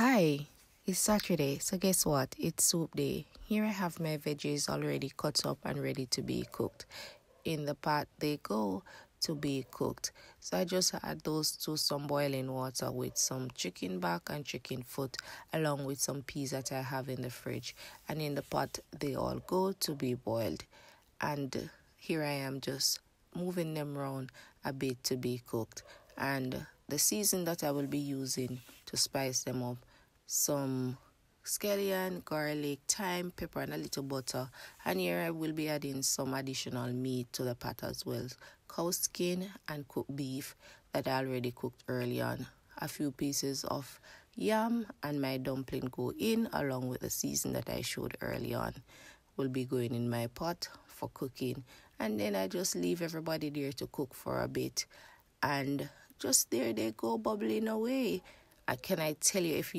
Hi, it's Saturday, so guess what? It's soup day. Here I have my veggies already cut up and ready to be cooked. In the pot they go to be cooked. So I just add those to some boiling water with some chicken back and chicken foot along with some peas that I have in the fridge. And in the pot they all go to be boiled. And here I am just moving them around a bit to be cooked. And the season that I will be using to spice them up some scallion, garlic, thyme, pepper, and a little butter. And here I will be adding some additional meat to the pot as well cow skin and cooked beef that I already cooked early on. A few pieces of yam and my dumpling go in along with the season that I showed early on. Will be going in my pot for cooking, and then I just leave everybody there to cook for a bit, and just there they go bubbling away. Uh, can I tell you if you